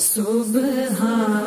सुबहानल्लाह